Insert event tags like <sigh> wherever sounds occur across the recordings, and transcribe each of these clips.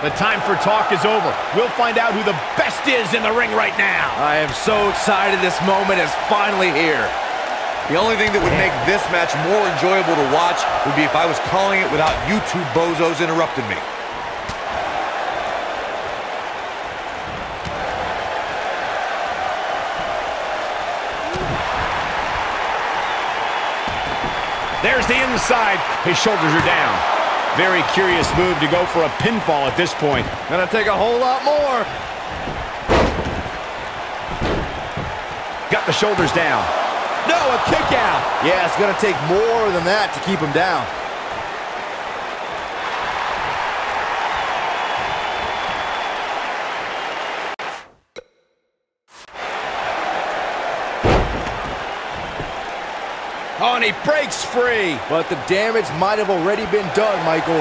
The time for talk is over. We'll find out who the best is in the ring right now. I am so excited this moment is finally here. The only thing that would make this match more enjoyable to watch would be if I was calling it without you two bozos interrupting me. There's the inside. His shoulders are down. Very curious move to go for a pinfall at this point. Gonna take a whole lot more. Got the shoulders down. No, a kick out. Yeah, it's gonna take more than that to keep him down. Oh, and he breaks free. But the damage might have already been done, Michael.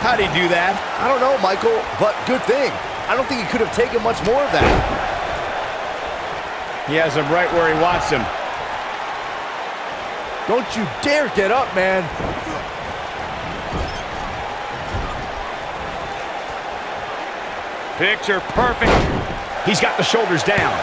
How'd he do that? I don't know, Michael, but good thing. I don't think he could have taken much more of that. He has him right where he wants him. Don't you dare get up, man. Picture perfect. He's got the shoulders down.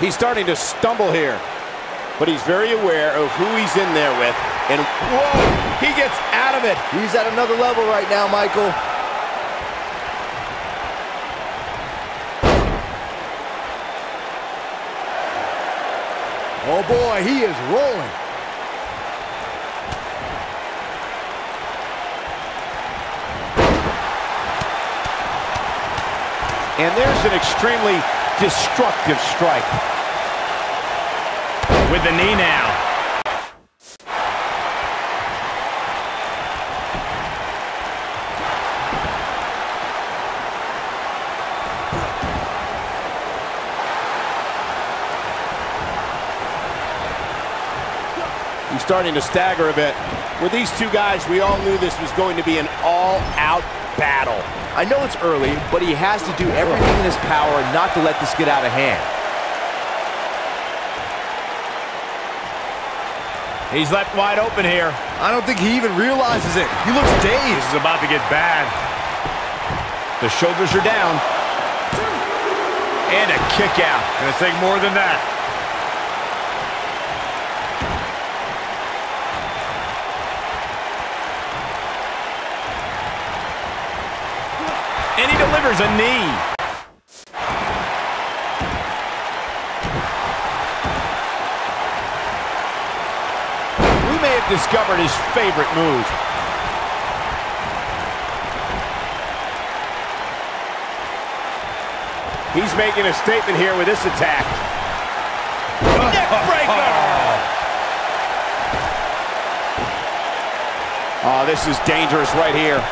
He's starting to stumble here, but he's very aware of who he's in there with. And whoa, he gets out of it. He's at another level right now, Michael. Oh boy, he is rolling. And there's an extremely destructive strike. With the knee now. He's starting to stagger a bit. With these two guys, we all knew this was going to be an all-out battle. I know it's early, but he has to do everything in his power not to let this get out of hand. He's left wide open here. I don't think he even realizes it. He looks dazed. This is about to get bad. The shoulders are down. And a kick out. Gonna take more than that. And he delivers a knee. We may have discovered his favorite move. He's making a statement here with this attack. Neckbreaker! Oh, <laughs> this is dangerous right here.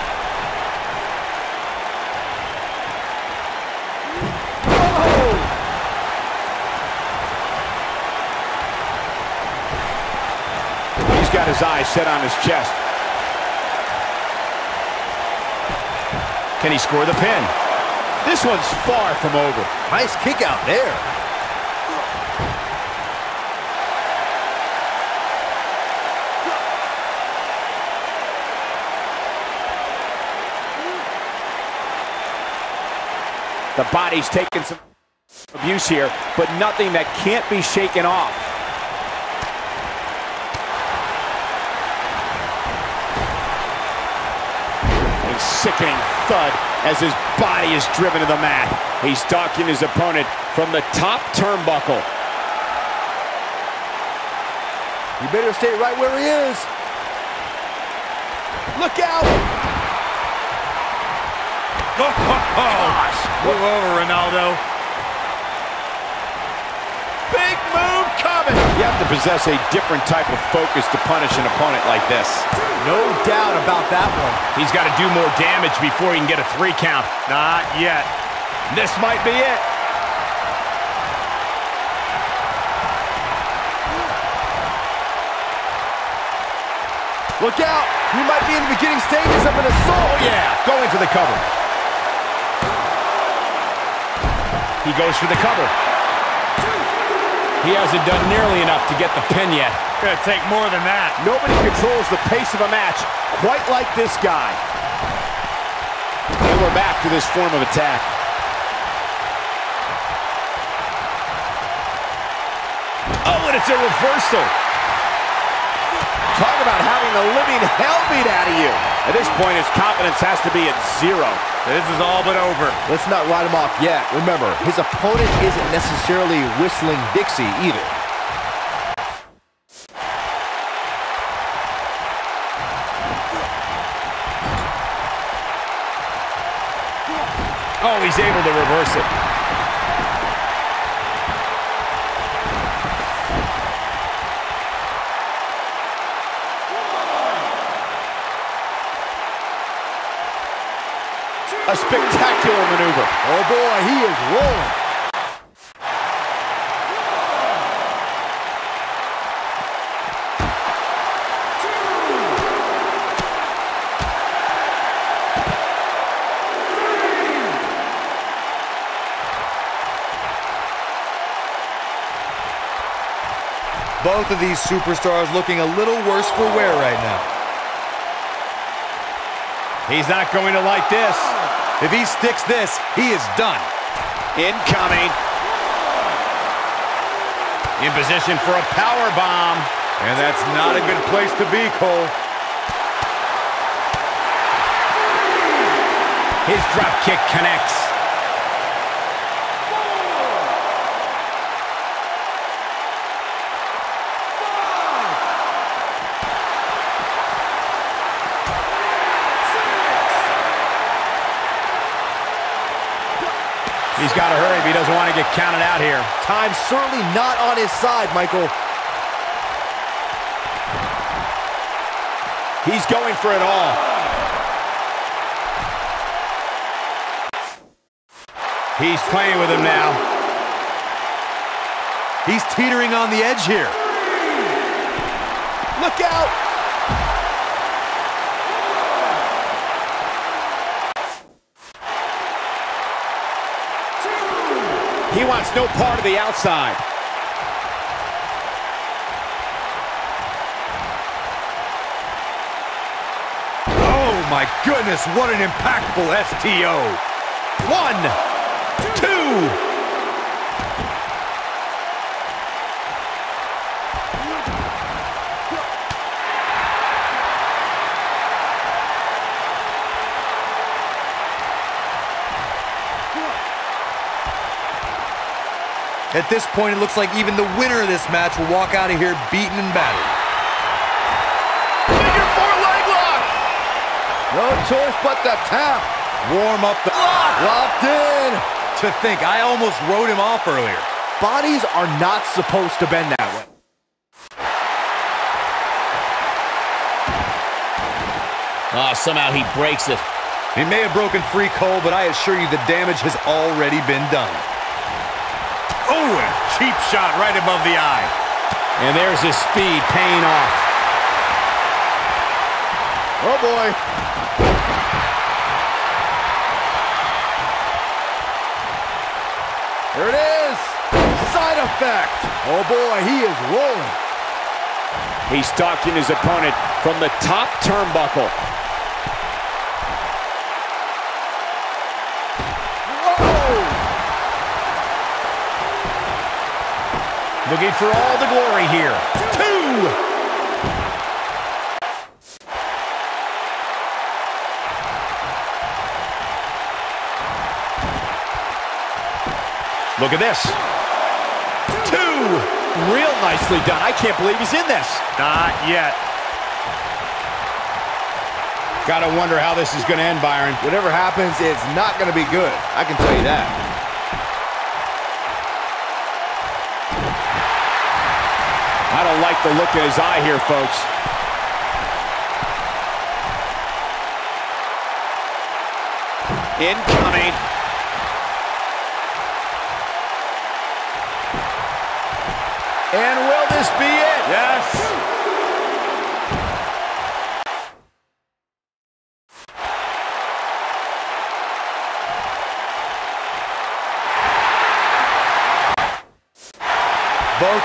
His eyes set on his chest. Can he score the pin? This one's far from over. Nice kick out there. The body's taking some abuse here, but nothing that can't be shaken off. Sickening thud as his body is driven to the mat. He's docking his opponent from the top turnbuckle. You better stay right where he is. Look out! Oh, Gosh. Move over, Ronaldo. to possess a different type of focus to punish an opponent like this. No doubt about that one. He's got to do more damage before he can get a three count. Not yet. This might be it. Look out! We might be in the beginning stages of an assault! Oh, yeah! Going for the cover. He goes for the cover. He hasn't done nearly enough to get the pin yet. Gonna take more than that. Nobody controls the pace of a match quite like this guy. And we're back to this form of attack. Oh, and it's a reversal. Talk about having the living hell beat out of you. At this point, his confidence has to be at zero. This is all but over. Let's not write him off yet. Remember, his opponent isn't necessarily whistling Dixie either. Oh, he's able to reverse it. A spectacular maneuver. Oh boy, he is rolling. Both of these superstars looking a little worse for wear right now. He's not going to like this. If he sticks this, he is done. Incoming. In position for a power bomb. And that's not a good place to be, Cole. His drop kick connects. He's got to hurry if he doesn't want to get counted out here. Time's certainly not on his side, Michael. He's going for it all. He's playing with him now. He's teetering on the edge here. Look out! He wants no part of the outside. Oh my goodness, what an impactful STO. One, two. At this point, it looks like even the winner of this match will walk out of here beaten and battered. Figure four leg lock. No choice but the tap. Warm up the... Lock. Locked in. To think, I almost wrote him off earlier. Bodies are not supposed to bend that way. Oh, somehow he breaks it. He may have broken free, Cole, but I assure you the damage has already been done. Oh, a cheap shot right above the eye. And there's his speed paying off. Oh, boy. There it is. Side effect. Oh, boy, he is rolling. He's stalking his opponent from the top turnbuckle. Looking for all the glory here. Two. Look at this. Two. Real nicely done. I can't believe he's in this. Not yet. Gotta wonder how this is gonna end, Byron. Whatever happens, it's not going to be good. I can tell you that. I don't like the look in his eye here, folks. Incoming. And will this be it? Yes.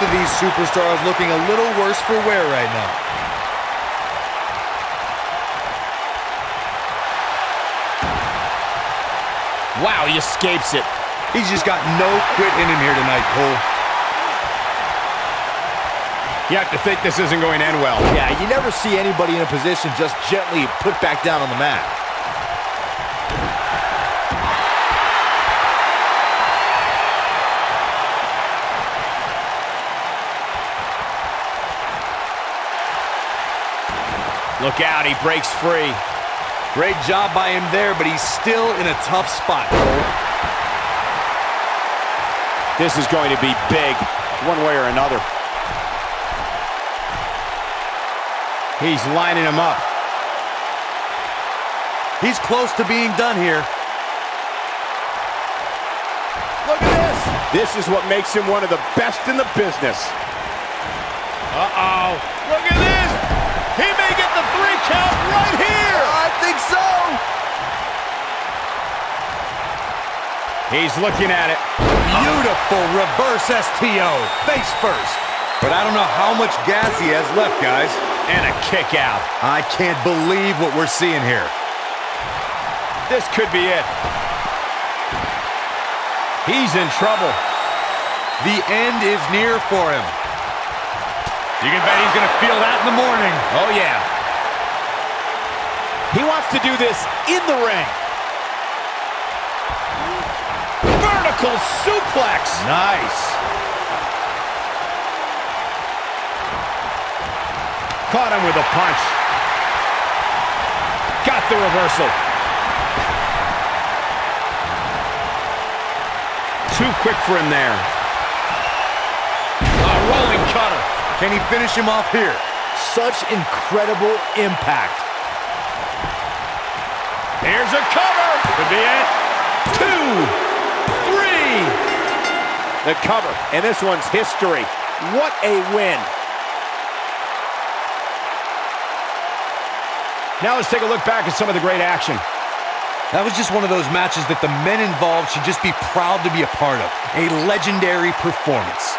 Of these superstars looking a little worse for wear right now. Wow, he escapes it. He's just got no quit in him here tonight, Cole. You have to think this isn't going to end well. Yeah, you never see anybody in a position just gently put back down on the mat. Look out, he breaks free. Great job by him there, but he's still in a tough spot, This is going to be big, one way or another. He's lining him up. He's close to being done here. Look at this. This is what makes him one of the best in the business. Uh-oh. Look at this. He may get the three count right here. I think so. He's looking at it. Beautiful reverse STO, face first. But I don't know how much gas he has left, guys. And a kick out. I can't believe what we're seeing here. This could be it. He's in trouble. The end is near for him. You can bet he's going to feel that in the morning. Oh, yeah. He wants to do this in the ring. Vertical suplex. Nice. Caught him with a punch. Got the reversal. Too quick for him there. A rolling cutter. Can he finish him off here? Such incredible impact. Here's a cover. Could be it. Two. Three. The cover. And this one's history. What a win. Now let's take a look back at some of the great action. That was just one of those matches that the men involved should just be proud to be a part of. A legendary performance.